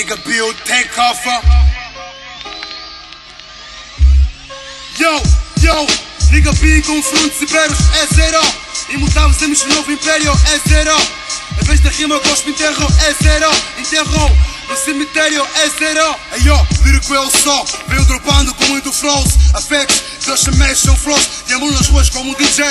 Nigga Bill, take off up. Yo, yo, nigga B confrontos iberos é zero. Imutáveis temos novo império é zero. Em vez da rima, gosto enterro é zero. Enterrou no cemitério é zero. Aí ó, lírico é o sol. Veio dropando com muito. Afetos, Deus se mexe, são flows. Deambulo nas ruas como um DJ.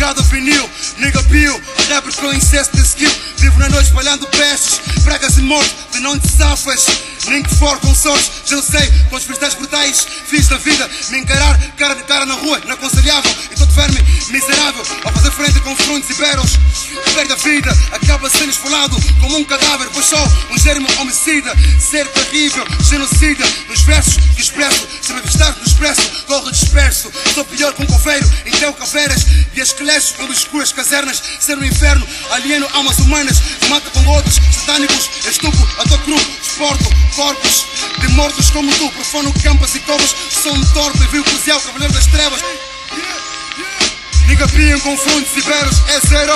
Ligado a vinil, nigga Bill. Rapper com incesto de skill. Vivo na noite espalhando pestes. Pregas e morte, de não te safas. Nem que for com sorte, já não sei quantos freestyles brutais fiz da vida. Me encarar cara de cara na rua, inaconselhável. E todo verme miserável, ao fazer frente com frontes e beros. Perde a vida, acaba sendo esfolado como um cadáver. Pois sou um germe homicida, ser terrível, genocida. Nos versos que expresso, se me no expresso, corro disperso. Sou então caveiras e esqueletos obscuras casernas. Ser um inferno, alieno almas humanas. Mata com outros satânicos, estupro, ator cru, esporto, corpos de mortos como tu. Profano campas e covas, um torpe, viu crucial, cavaleiro das trevas. Nigga P em confrontos iberos é zero.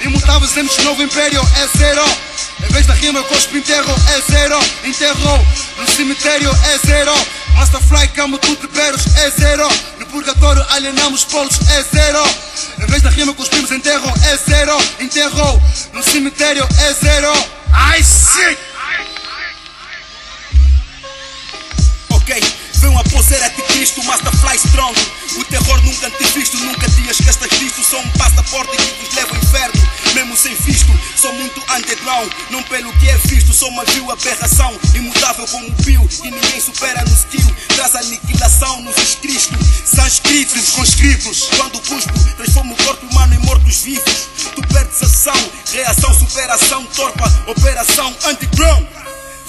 Imutáveis temos novo império é zero. Em vez da rima, cospo enterro é zero. Enterrou no cemitério é zero. Masterfly, camo tudo de beros é zero. No purgatório, alienamos polos é zero. Em vez da rima, cuspimos enterro é zero. Enterrou no cemitério é zero. Ai, shit! Poser anticristo, Masterfly strong O terror nunca te visto, nunca te esqueças disto Sou um passaporte que vos leva ao inferno Mesmo sem visto, sou muito underground Não pelo que é visto, sou uma vil aberração Imutável como o Bill, que ninguém supera no skill Traz aniquilação nos escritos Sânscritos, Conscritos. quando cuspo, transformo o corpo humano em mortos-vivos. Tu perdes ação, reação, superação, torpa, operação underground.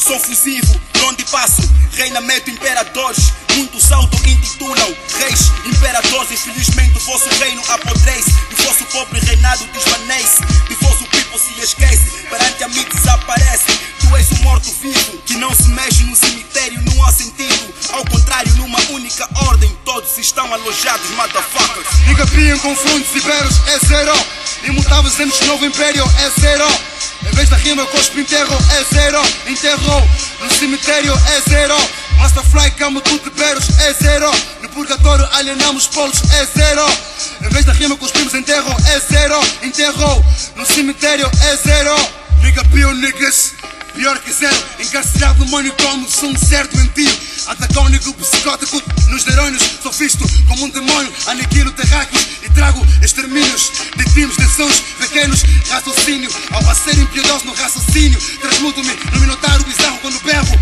Sou fusivo, onde passo, reina meto imperadores. Muitos auto-intitulam reis, imperadores. Infelizmente, o vosso reino apodrece. E o vosso pobre reinado desvanece. E o vosso people se esquece, perante a mim desaparece. Tu és um morto-vivo que não se mexe no cemitério, não há sentido. Ao contrário, numa única ordem, todos estão alojados, motherfuckers. Nigga P em confrontos iberos é zero. Imutáveis temos novo império é zero. Em vez da rima, cospo enterro é zero. Enterrou no cemitério é zero. Masterfly, camo tudo beros é zero. No purgatório, alienamos polos é zero. Em vez da rima, cuspimos enterro é zero. Enterrou no cemitério é zero. Nigga P, niggas. Pior que zero, encarcerado no manicômio, sou um certo em ti. Antagônico, psicótico, nos neurônios, sou visto como um demônio. Aniquilo terráqueos e trago extermínios de de sons pequenos. Raciocínio, ao a ser impiedoso no raciocínio, transmuto-me no minotauro bizarro quando berro.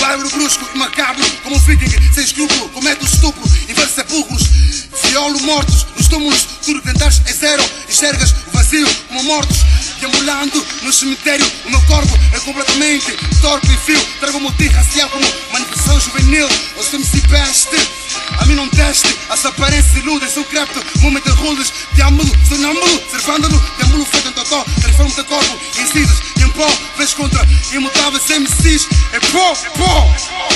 Bárbaro, brusco e macabro, como um viking sem escrúpulo, cometo estupro, inverso sepulcros. Violo mortos nos túmulos, tudo que tentares é zero. Enxergas o vazio como mortos. Deambulando no cemitério, o meu corpo é completamente torpe e fio. Trago multirracial como manifestação juvenil. Eu sou MC Peste, a mim não teste. As aparências iludem, sou crepto, momento de rules. Diâmbulo, sonâmbulo, servândolo. Diâmbulo feito em totó, transformo teu corpo. E em pó, vez contra imutáveis MCs. É pó, pó.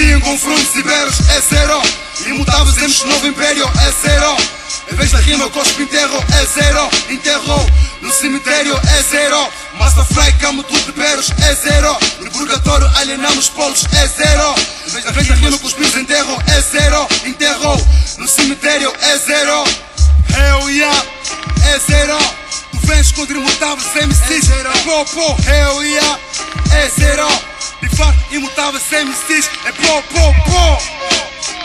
Em confrontos iberos é zero. Imutáveis temos novo império é zero. Em vez da rima, cospo enterro é zero. Enterrou no cemitério é zero. Masterfly, camo tudo de beros é zero. No purgatório, alienamos polos é zero. Em vez da rima, cuspimos enterro é zero. Enterrou no cemitério é zero. Hell yeah, é zero. Tu vens contra imutáveis MCs, pô, pô, hell yeah, é zero. Bifar imutáveis MCs, é pô, pô, pô.